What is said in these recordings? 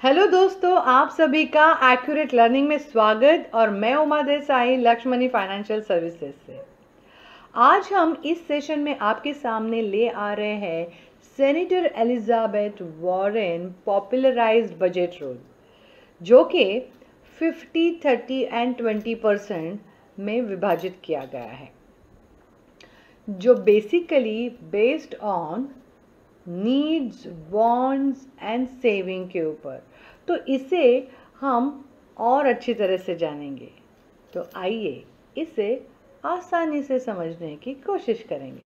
Hello दोस्तों आप सभी का एक्यूरेट लर्निंग में स्वागत और मैं उमा देसाई लक्ष्मणी फाइनेंशियल सर्विसेज़ से। आज हम इस सेशन में आपके सामने ले आ रहे हैं senator Elizabeth Warren popularise budget rule जो कि 50, 30 एंड 20 परसेंट में विभाजित किया गया है जो basically based on needs wants and saving के ऊपर। तो इसे हम और अच्छी तरह से जानेंगे। तो आइए इसे आसानी से समझने की कोशिश करेंगे।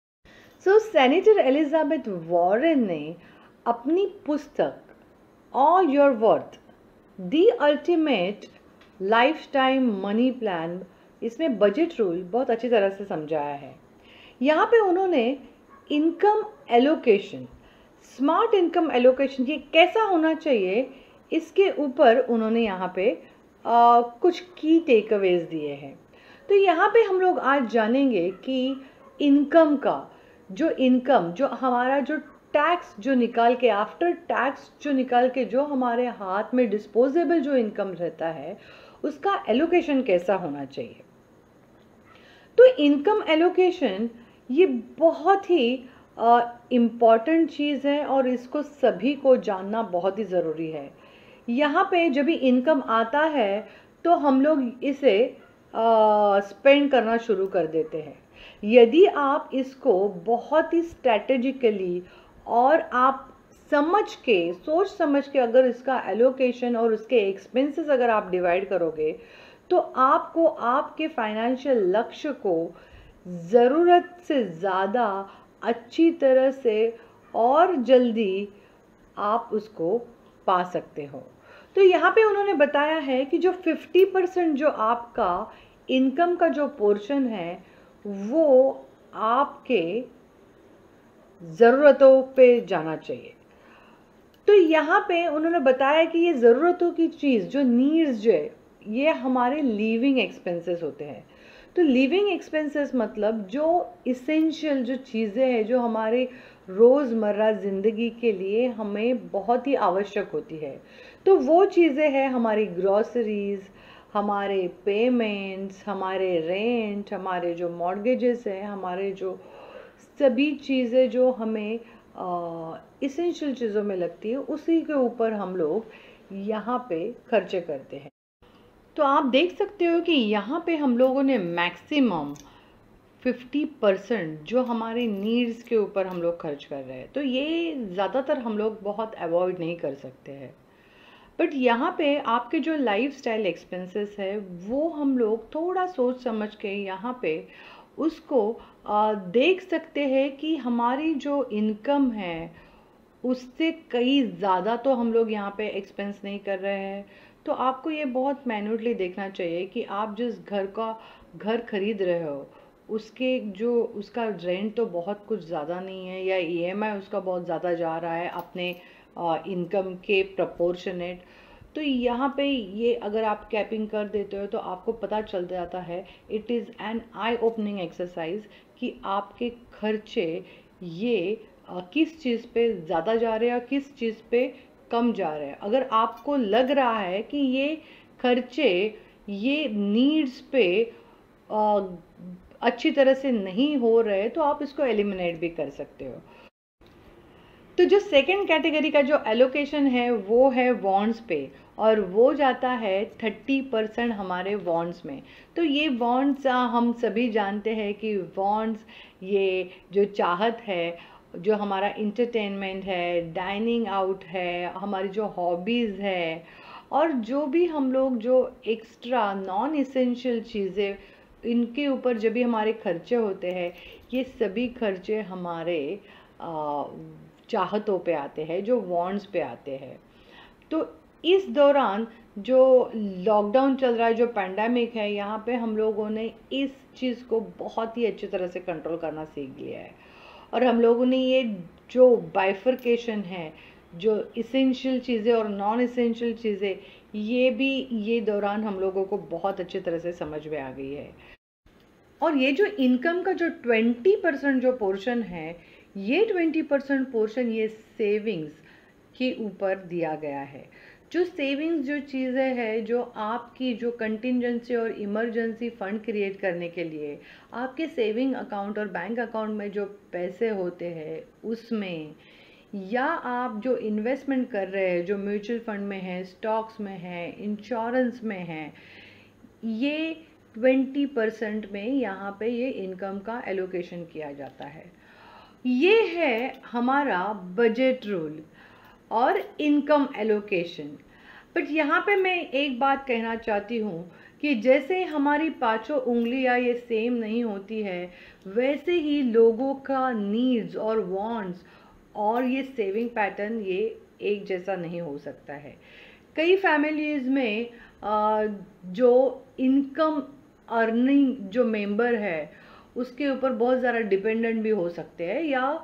सो सेनेटर एलिजाबेथ वॉरेन ने अपनी पुस्तक all your worth the ultimate lifetime money plan इसमें बजट रूल बहुत अच्छी तरह से समझाया है। यहाँ पे उन्होंने income allocation smart income allocation ये कैसा होना चाहिए इसके ऊपर उन्होंने यहाँ पे आ, कुछ की टेक अवेज दिए हैं। तो यहाँ पे हम लोग आज जानेंगे कि इनकम का जो इनकम जो हमारा जो टैक्स जो निकाल के आफ्टर टैक्स जो निकाल के जो हमारे हाथ में डिस्पोजेबल जो इनकम रहता है उसका एलोकेशन कैसा होना चाहिए। तो इनकम एलोकेशन ये बहुत ही इंपॉर्टेंट चीज़ है और इसको सभी को जानना बहुत ही ज़रूरी है। यहाँ पे जब भी इनकम आता है तो हम लोग इसे स्पेंड करना शुरू कर देते हैं। यदि आप इसको बहुत ही स्ट्रैटेजिकली और आप समझ के, सोच समझ के अगर इसका एलोकेशन और उसके एक्सपेंसेस अगर आप डिवाइड करोगे तो आपको आपके फाइनेंशियल लक्ष्य को ज़रूरत से ज़्यादा अच्छी तरह से और जल्दी आप उसको पा सकते हो। तो यहाँ पे उन्होंने बताया है कि जो 50 परसेंट जो आपका इनकम का जो पोर्शन है, वो आपके ज़रूरतों पे जाना चाहिए। तो यहाँ पे उन्होंने बताया कि ये ज़रूरतों की चीज़, जो नीड्स जो है, ये हमारे लिविंग एक्सपेंसेस होते हैं। तो लिविंग एक्सपेंसेस मतलब जो इसेंशियल जो चीज़ें हैं, जो हमारे रोज़मर्रा ज़िंदगी के लिए हमें बहुत ही आवश्यक होती है। तो वो चीज़ें हैं हमारी ग्रॉसरीज हमारे पेमेंट्स हमारे रेंट हमारे जो मॉर्गेजेस हैं, हमारे जो सभी चीज़ें जो हमें इसेंशियल चीज़ों में लगती है, उसी के ऊपर हम लोग यहाँ पे खर्चे करते हैं। तो आप देख सकते हो कि यहाँ पे हम लोगों ने मैक्सिमम 50 परसेंट जो हमारे नीड्स के ऊपर हम लोग खर्च कर रहे हैं। तो ये ज़्यादातर हम लोग बहुत अवॉइड नहीं कर सकते हैं। बट यहाँ पे आपके जो लाइफ स्टाइल एक्सपेंसेस है, वो हम लोग थोड़ा सोच समझ के यहाँ पे उसको देख सकते हैं कि हमारी जो इनकम है, उससे कई ज़्यादा तो हम लोग यहाँ पे एक्सपेंस नहीं कर रहे हैं। तो आपको ये बहुत मैन्यूटली देखना चाहिए कि आप जिस घर का, घर खरीद रहे हो, उसके जो, उसका रेंट तो बहुत कुछ ज़्यादा नहीं है या ईएमआई उसका बहुत ज़्यादा जा रहा है अपने इनकम के प्रपोर्शनेट तो यहाँ पे ये अगर आप कैपिंग कर देते हो तो आपको पता चल जाता है it is an eye opening exercise कि आपके खर्चे ये किस चीज़ पे ज़्यादा जा रहे हैं और किस चीज़ पे कम जा रहे हैं। अगर आपको लग रहा है कि ये खर्चे ये नीड्स पे आ, अच्छी तरह से नहीं हो रहे तो आप इसको एलिमिनेट भी कर सकते हो। तो जो सेकंड कैटेगरी का जो एलोकेशन है वो है वॉन्ड्स पे और वो जाता है थर्टी परसेंट हमारे वॉन्ड्स में। तो ये वॉन्ड्स हम सभी जानते हैं कि वॉन्ड्स ये जो चाहत है जो हमारा इंटरटेनमेंट है डाइनिंग आउट है, हमारी जो हॉबीज़ है, और जो भी हम लोग जो एक्स्ट्रा नॉन इसेंशियल चीज़ें, इनके ऊपर जब भी हमारे खर्चे होते हैं, ये सभी खर्चे हमारे चाहतों पे आते हैं, जो वॉन्ट्स पे आते हैं। तो इस दौरान जो लॉकडाउन चल रहा है, जो पैंडमिक है, यहाँ पे हम लोगों ने इस चीज़ को बहुत ही अच्छी तरह से कंट्रोल करना सीख लिया है। और हम लोगों ने ये जो बाइफर्केशन है, जो इसेंशियल चीज़ें और नॉन इसेंशियल चीज़ें, ये भी ये दौरान हम लोगों को बहुत अच्छी तरह से समझ में आ गई है। और ये जो इनकम का जो ट्वेंटी परसेंट जो पोर्शन है, ये ट्वेंटी परसेंट पोर्शन ये सेविंग्स के ऊपर दिया गया है। जो सेविंग्स जो चीज़ें हैं, जो आपकी जो कंटिजेंसी और इमरजेंसी फंड क्रिएट करने के लिए, आपके सेविंग अकाउंट और बैंक अकाउंट में जो पैसे होते हैं, उसमें या आप जो इन्वेस्टमेंट कर रहे हैं, जो म्यूचुअल फंड में है स्टॉक्स में है इंश्योरेंस में है, ये ट्वेंटी परसेंट में यहाँ पे ये इनकम का एलोकेशन किया जाता है। ये है हमारा बजट रूल और इनकम एलोकेशन बट यहाँ पे मैं एक बात कहना चाहती हूँ कि जैसे हमारी पाँचों उंगलियाँ ये सेम नहीं होती है, वैसे ही लोगों का नीड्स और वांट्स और ये सेविंग पैटर्न ये एक जैसा नहीं हो सकता है। कई फैमिलीज़ में जो इनकम अर्निंग जो मेंबर है, उसके ऊपर बहुत ज़्यादा डिपेंडेंट भी हो सकते हैं या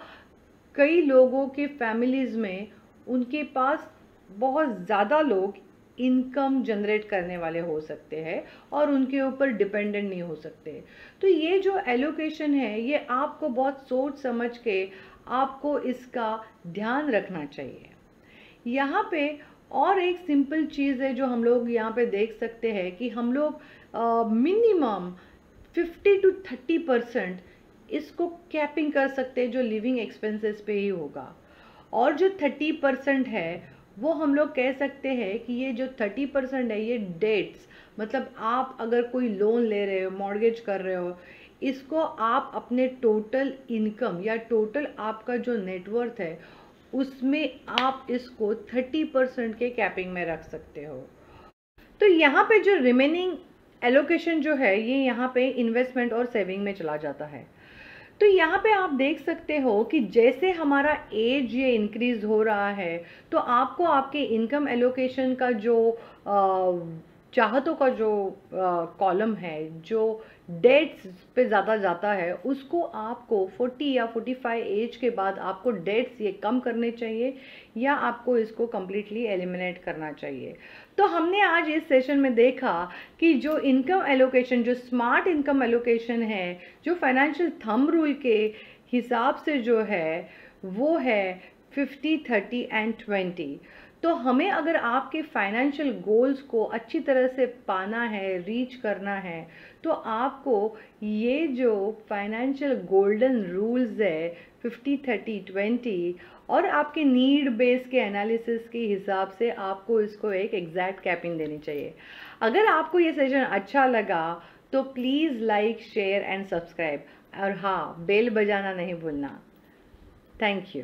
कई लोगों के फैमिलीज़ में उनके पास बहुत ज़्यादा लोग इनकम जनरेट करने वाले हो सकते हैं और उनके ऊपर डिपेंडेंट नहीं हो सकते। तो ये जो एलोकेशन है, ये आपको बहुत सोच समझ के आपको इसका ध्यान रखना चाहिए। यहाँ पे और एक सिंपल चीज़ है जो हम लोग यहाँ पे देख सकते हैं कि हम लोग minimum fifty to thirty percent इसको कैपिंग कर सकते हैं जो लिविंग एक्सपेंसेस पे ही होगा। और जो थर्टी परसेंट है, वो हम लोग कह सकते हैं कि ये जो थर्टी परसेंट है, ये डेट्स मतलब आप अगर कोई लोन ले रहे हो मॉर्गेज कर रहे हो, इसको आप अपने टोटल इनकम या टोटल आपका जो नेटवर्थ है, उसमें आप इसको थर्टी परसेंट के कैपिंग में रख सकते हो। तो यहाँ पे जो रिमेनिंग एलोकेशन जो है, ये यहाँ पे इन्वेस्टमेंट और सेविंग में चला जाता है। तो यहाँ पे आप देख सकते हो कि जैसे हमारा एज ये इंक्रीज हो रहा है तो आपको आपके इनकम एलोकेशन का जो चाहतों का जो कॉलम है, जो डेट्स पे ज़्यादा जाता है, उसको आपको 40 या 45 एज के बाद आपको डेट्स ये कम करने चाहिए या आपको इसको कम्प्लीटली एलिमिनेट करना चाहिए। तो हमने आज इस सेशन में देखा कि जो इनकम एलोकेशन जो स्मार्ट इनकम एलोकेशन है, जो फाइनेंशियल थम रूल के हिसाब से जो है, वो है 50 30 एंड 20 तो हमें अगर आपके फाइनेंशियल गोल्स को अच्छी तरह से पाना है रीच करना है तो आपको ये जो फाइनेंशियल गोल्डन रूल्स है फिफ्टी थर्टी ट्वेंटी और आपके नीड बेस के एनालिसिस के हिसाब से आपको इसको एक एग्जैक्ट कैपिंग देनी चाहिए। अगर आपको ये सेशन अच्छा लगा तो please like share and subscribe और हाँ बेल बजाना नहीं भूलना। Thank you